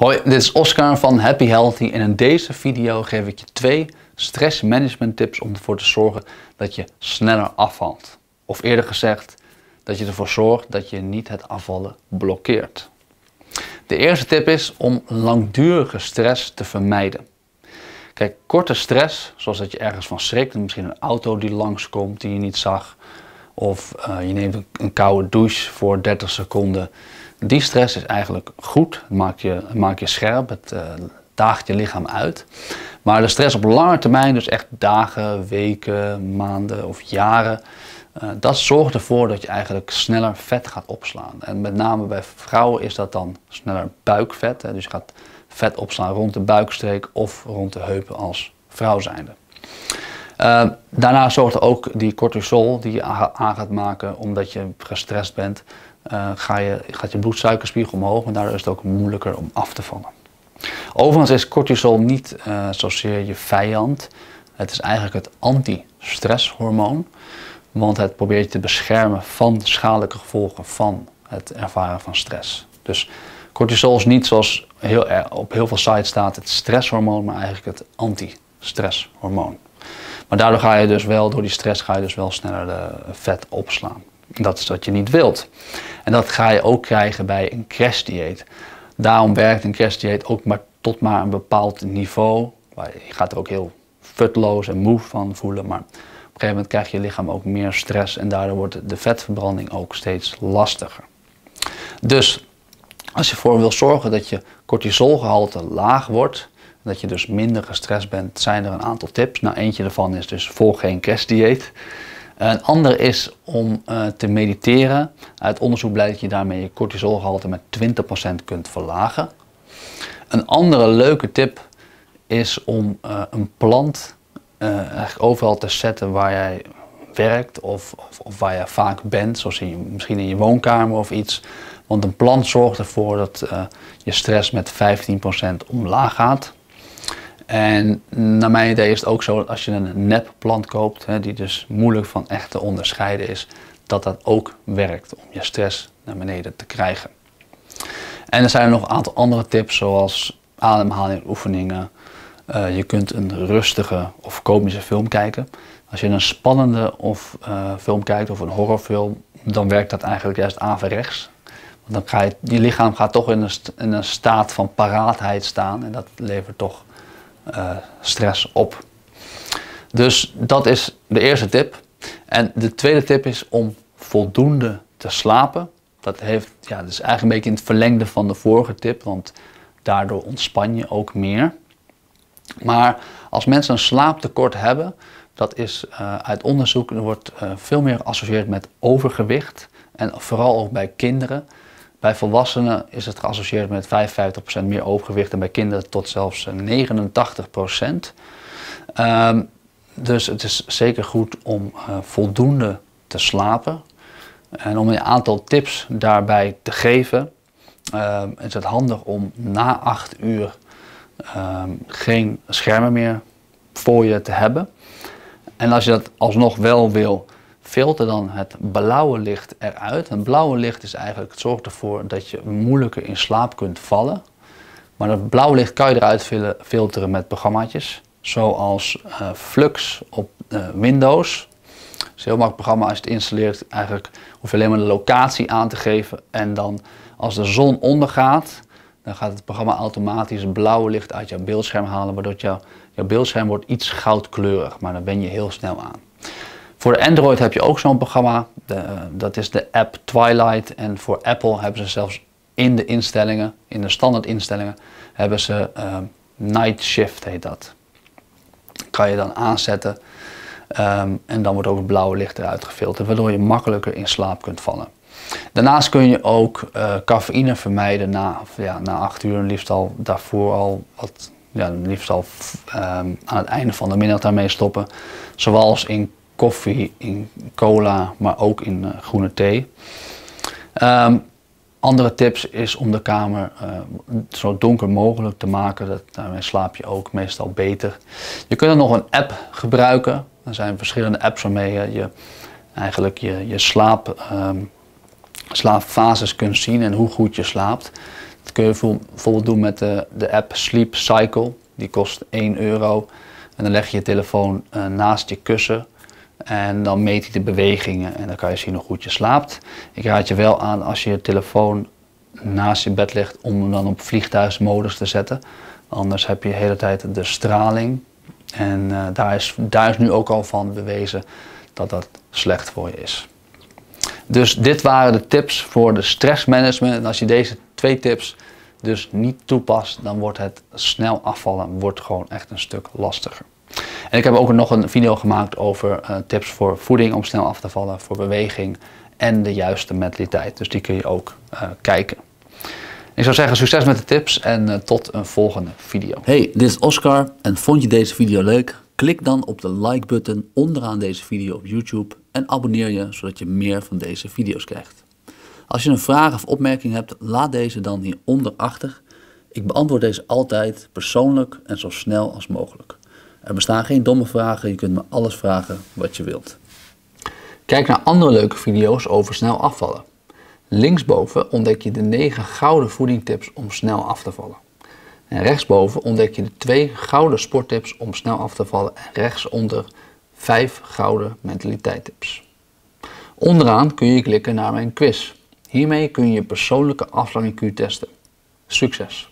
Hoi, dit is Oscar van Happy Healthy en in deze video geef ik je twee stress management tips om ervoor te zorgen dat je sneller afvalt. Of eerder gezegd, dat je ervoor zorgt dat je niet het afvallen blokkeert. De eerste tip is om langdurige stress te vermijden. Kijk, korte stress, zoals dat je ergens van schrikt, misschien een auto die langskomt die je niet zag, of uh, je neemt een koude douche voor 30 seconden. Die stress is eigenlijk goed, het maakt je, maakt je scherp, het uh, daagt je lichaam uit. Maar de stress op lange termijn, dus echt dagen, weken, maanden of jaren, uh, dat zorgt ervoor dat je eigenlijk sneller vet gaat opslaan. En met name bij vrouwen is dat dan sneller buikvet. Hè? Dus je gaat vet opslaan rond de buikstreek of rond de heupen als vrouw zijnde. Uh, daarna zorgt ook die cortisol die je aan gaat maken omdat je gestrest bent, uh, ga je, gaat je bloedsuikerspiegel omhoog en daardoor is het ook moeilijker om af te vallen. Overigens is cortisol niet uh, zozeer je vijand, het is eigenlijk het anti-stresshormoon, want het probeert je te beschermen van de schadelijke gevolgen van het ervaren van stress. Dus cortisol is niet zoals heel, op heel veel sites staat het stresshormoon, maar eigenlijk het anti-stresshormoon. Maar daardoor ga je dus wel, door die stress ga je dus wel sneller de vet opslaan. Dat is wat je niet wilt. En dat ga je ook krijgen bij een crashdieet. Daarom werkt een crashdieet ook maar tot maar een bepaald niveau. Je gaat er ook heel futloos en moe van voelen, maar op een gegeven moment krijgt je lichaam ook meer stress en daardoor wordt de vetverbranding ook steeds lastiger. Dus als je ervoor wil zorgen dat je cortisolgehalte laag wordt, dat je dus minder gestrest bent, zijn er een aantal tips. Nou, eentje daarvan is dus volg geen crashdieet. Een ander is om uh, te mediteren. Uit onderzoek blijkt dat je daarmee je cortisolgehalte met 20% kunt verlagen. Een andere leuke tip is om uh, een plant uh, eigenlijk overal te zetten waar jij werkt of, of, of, waar je vaak bent, zoals in, misschien in je woonkamer of iets. Want een plant zorgt ervoor dat je stress met 15% omlaag gaat. En naar mijn idee is het ook zo dat als je een nepplant koopt, hè, die dus moeilijk van echt te onderscheiden is, dat dat ook werkt om je stress naar beneden te krijgen. En er zijn er nog een aantal andere tips, zoals ademhalingoefeningen. Uh, je kunt een rustige of komische film kijken. Als je een spannende of, uh, film kijkt of een horrorfilm, dan werkt dat eigenlijk juist averechts. Want dan ga je, je lichaam gaat toch in een, in een staat van paraatheid staan en dat levert toch uh, stress op. Dus dat is de eerste tip. En de tweede tip is om voldoende te slapen. Dat, heeft, ja, dat is eigenlijk een beetje in het verlengde van de vorige tip, want daardoor ontspan je ook meer. Maar als mensen een slaaptekort hebben, dat is uh, uit onderzoek, er wordt uh, veel meer geassocieerd met overgewicht. En vooral ook bij kinderen. Bij volwassenen is het geassocieerd met 55% meer overgewicht en bij kinderen tot zelfs 89%. Um, ehm, dus het is zeker goed om uh, voldoende te slapen. En om een aantal tips daarbij te geven, um, is het handig om na 8 uur um, geen schermen meer voor je te hebben. En als je dat alsnog wel wil, filter dan het blauwe licht eruit. Het blauwe licht is eigenlijk, het zorgt ervoor dat je moeilijker in slaap kunt vallen. Maar dat blauwe licht kan je eruit filteren met programma's. Zoals uh, Flux op uh, Windows. Het is een heel makkelijk programma als je het installeert. Eigenlijk hoef je alleen maar de locatie aan te geven. En dan als de zon ondergaat, dan gaat het programma automatisch blauwe licht uit jouw beeldscherm halen. Waardoor jouw, jouw beeldscherm wordt iets goudkleurig. Maar dan ben je heel snel aan. Voor Android heb je ook zo'n programma. De, eh, dat is de app Twilight. En voor Apple hebben ze zelfs in de instellingen, in de standaard instellingen, hebben ze uh, Night Shift heet dat. Kan je dan aanzetten. Um, en dan wordt ook het blauwe licht eruit gefilterd, waardoor je makkelijker in slaap kunt vallen. Daarnaast kun je ook uh, cafeïne vermijden na, ja, na 8 uur, liefst al daarvoor al wat, ja, liefst al um, aan het einde van de middag daarmee stoppen. Zoals in koffie, in cola, maar ook in uh, groene thee. Um, andere tips is om de kamer uh, zo donker mogelijk te maken. Dat, daarmee slaap je ook meestal beter. Je kunt er nog een app gebruiken. Er zijn verschillende apps waarmee je, je eigenlijk je, je slaap, um, slaapfases kunt zien en hoe goed je slaapt. Dat kun je bijvoorbeeld doen met de, de app Sleep Cycle. Die kost 1 euro. En dan leg je je telefoon naast je kussen. En dan meet hij de bewegingen en dan kan je zien hoe goed je slaapt. Ik raad je wel aan als je je telefoon naast je bed legt om hem dan op vliegtuigsmodus te zetten. Anders heb je de hele tijd de straling. En uh, daar, is, daar nu ook al van bewezen dat dat slecht voor je is. Dus dit waren de tips voor de stressmanagement. En als je deze twee tips dus niet toepast, dan wordt het snel afvallen wordt gewoon echt een stuk lastiger. En ik heb ook nog een video gemaakt over uh, tips voor voeding om snel af te vallen, voor beweging en de juiste mentaliteit. Dus die kun je ook uh, kijken. Ik zou zeggen succes met de tips en uh, tot een volgende video. Hey, dit is Oscar en vond je deze video leuk? Klik dan op de like button onderaan deze video op YouTube en abonneer je zodat je meer van deze video's krijgt. Als je een vraag of opmerking hebt, laat deze dan hieronder achter. Ik beantwoord deze altijd persoonlijk en zo snel als mogelijk. Er bestaan geen domme vragen, je kunt me alles vragen wat je wilt. Kijk naar andere leuke video's over snel afvallen. Linksboven ontdek je de 9 gouden voedingtips om snel af te vallen. En rechtsboven ontdek je de 2 gouden sporttips om snel af te vallen en rechtsonder 5 gouden mentaliteittips. Onderaan kun je klikken naar mijn quiz. Hiermee kun je je persoonlijke afslankingkuur testen. Succes!